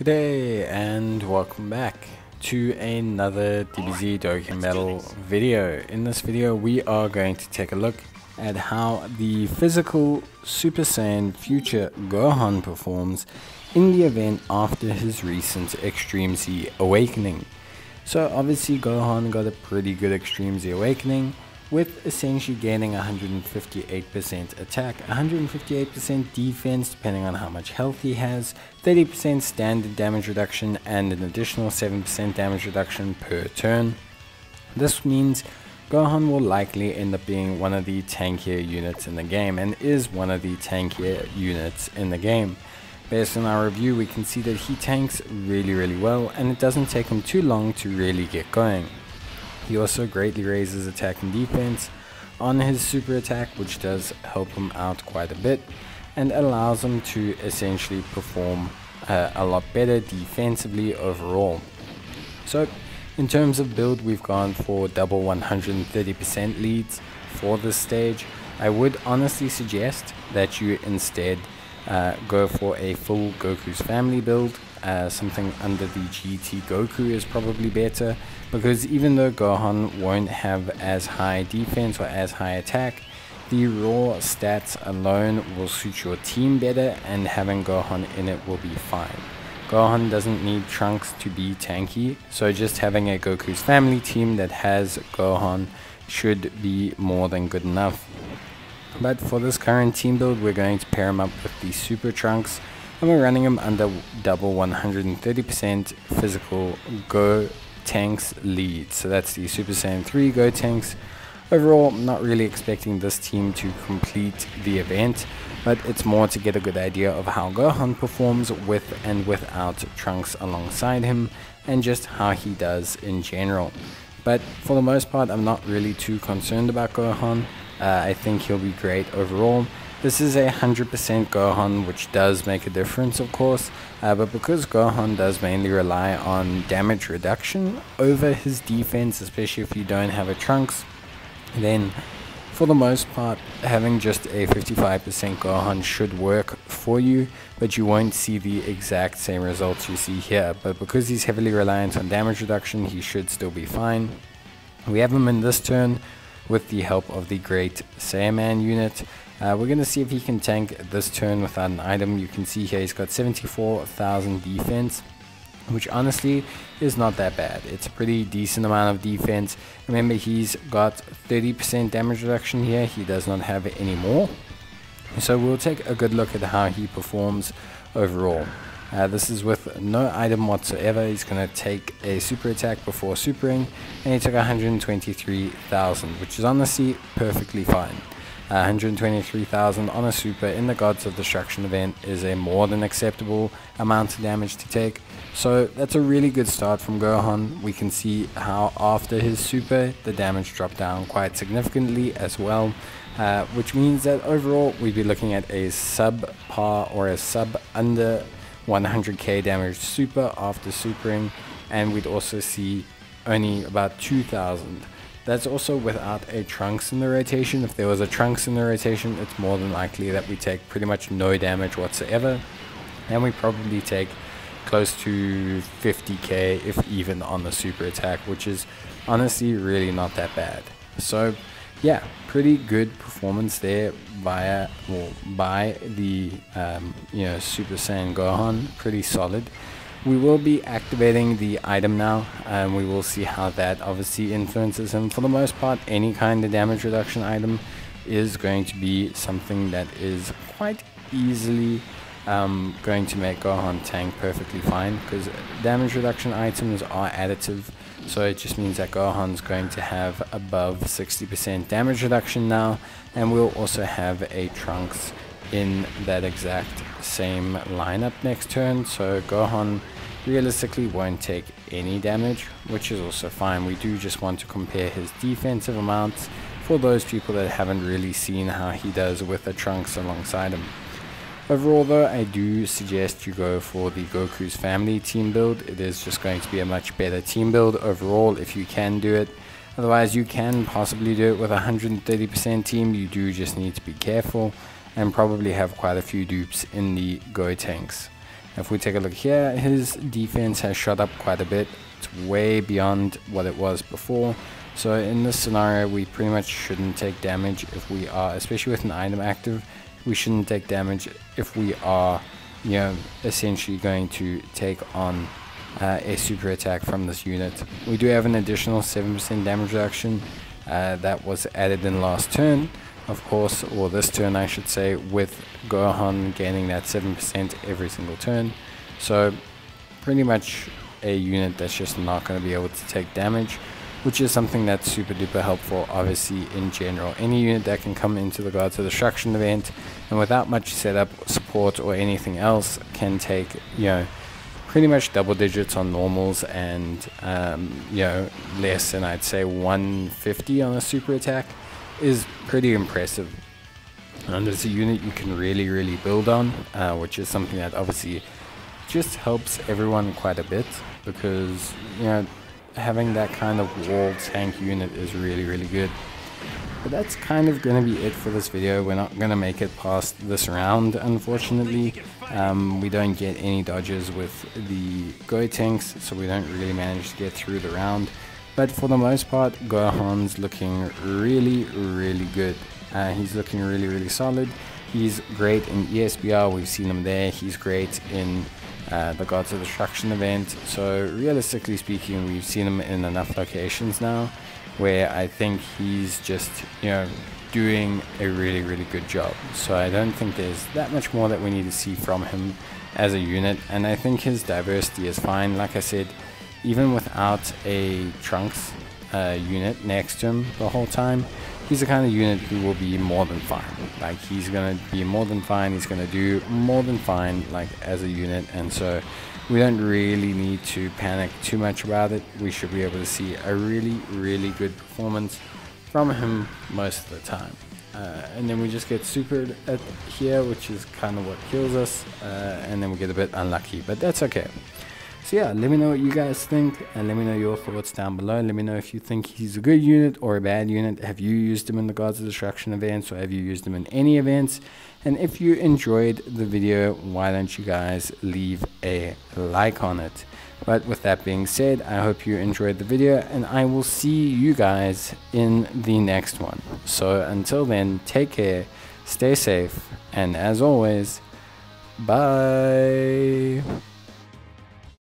Good day and welcome back to another DBZ Dokkan Battle video. In this video we are going to take a look at how the physical Super Saiyan Future Gohan performs in the event after his recent Extreme Z Awakening. So obviously Gohan got a pretty good Extreme Z Awakening with essentially gaining 158% attack, 158% defense depending on how much health he has, 30% standard damage reduction and an additional 7% damage reduction per turn. This means Gohan will likely end up being one of the tankier units in the game and is one of the tankier units in the game. Based on our review we can see that he tanks really really well and it doesn't take him too long to really get going. He also greatly raises attack and defense on his super attack which does help him out quite a bit and allows him to essentially perform uh, a lot better defensively overall. So in terms of build we've gone for double 130% leads for this stage. I would honestly suggest that you instead uh, go for a full Goku's family build uh, something under the GT Goku is probably better because even though Gohan won't have as high defense or as high attack, the raw stats alone will suit your team better and having Gohan in it will be fine. Gohan doesn't need Trunks to be tanky, so just having a Goku's family team that has Gohan should be more than good enough. But for this current team build, we're going to pair him up with the Super Trunks and we're running them under double 130% physical Go Tanks lead. So that's the Super Saiyan 3 Gotenks. Overall, not really expecting this team to complete the event, but it's more to get a good idea of how Gohan performs with and without Trunks alongside him, and just how he does in general. But for the most part, I'm not really too concerned about Gohan. Uh, I think he'll be great overall. This is a 100% Gohan, which does make a difference, of course, uh, but because Gohan does mainly rely on damage reduction over his defense, especially if you don't have a Trunks, then for the most part, having just a 55% Gohan should work for you, but you won't see the exact same results you see here. But because he's heavily reliant on damage reduction, he should still be fine. We have him in this turn with the help of the Great Saiyaman unit. Uh, we're going to see if he can tank this turn without an item. You can see here he's got 74,000 defense, which honestly is not that bad. It's a pretty decent amount of defense. Remember, he's got 30% damage reduction here. He does not have it anymore. So we'll take a good look at how he performs overall. Uh, this is with no item whatsoever. He's going to take a super attack before supering, and he took 123,000, which is honestly perfectly fine. 123,000 on a super in the Gods of Destruction event is a more than acceptable amount of damage to take. So that's a really good start from Gohan. We can see how after his super the damage dropped down quite significantly as well. Uh, which means that overall we'd be looking at a sub par or a sub under 100k damage super after supering and we'd also see only about 2000 that's also without a Trunks in the rotation. If there was a Trunks in the rotation, it's more than likely that we take pretty much no damage whatsoever. And we probably take close to 50k if even on the super attack, which is honestly really not that bad. So yeah, pretty good performance there via by the um, you know Super Saiyan Gohan, pretty solid. We will be activating the item now and we will see how that obviously influences him. For the most part, any kind of damage reduction item is going to be something that is quite easily um, going to make Gohan tank perfectly fine because damage reduction items are additive so it just means that Gohan's going to have above 60% damage reduction now and we'll also have a Trunks in that exact same lineup next turn. So Gohan realistically won't take any damage, which is also fine. We do just want to compare his defensive amounts for those people that haven't really seen how he does with the Trunks alongside him. Overall though, I do suggest you go for the Goku's family team build. It is just going to be a much better team build overall if you can do it. Otherwise you can possibly do it with a 130% team, you do just need to be careful and probably have quite a few dupes in the Gotenks. If we take a look here, his defense has shot up quite a bit. It's way beyond what it was before. So in this scenario, we pretty much shouldn't take damage if we are, especially with an item active, we shouldn't take damage if we are, you know, essentially going to take on uh, a super attack from this unit. We do have an additional 7% damage reduction uh, that was added in last turn, of course, or this turn I should say, with Gohan gaining that 7% every single turn. So pretty much a unit that's just not going to be able to take damage which is something that's super duper helpful obviously in general. Any unit that can come into the Gods of Destruction event and without much setup support or anything else can take you know pretty much double digits on normals and um, you know less than I'd say 150 on a super attack is pretty impressive. And it's a unit you can really really build on uh, which is something that obviously just helps everyone quite a bit because you know having that kind of wall tank unit is really, really good. But that's kind of going to be it for this video. We're not going to make it past this round, unfortunately. Um, we don't get any dodges with the Gotenks, so we don't really manage to get through the round. But for the most part, Gohan's looking really, really good. Uh, he's looking really, really solid. He's great in ESBR, we've seen him there. He's great in uh, the Gods of Destruction event. So realistically speaking, we've seen him in enough locations now where I think he's just, you know, doing a really, really good job. So I don't think there's that much more that we need to see from him as a unit. And I think his diversity is fine. Like I said, even without a Trunks uh, unit next to him the whole time, he's the kind of unit who will be more than fine. Like he's gonna be more than fine. He's gonna do more than fine, like as a unit. And so we don't really need to panic too much about it. We should be able to see a really, really good performance from him most of the time. Uh, and then we just get supered at here, which is kind of what kills us. Uh, and then we get a bit unlucky, but that's okay. So yeah, let me know what you guys think and let me know your thoughts down below. Let me know if you think he's a good unit or a bad unit. Have you used him in the Gods of Destruction events or have you used him in any events? And if you enjoyed the video, why don't you guys leave a like on it? But with that being said, I hope you enjoyed the video and I will see you guys in the next one. So until then, take care, stay safe, and as always, bye.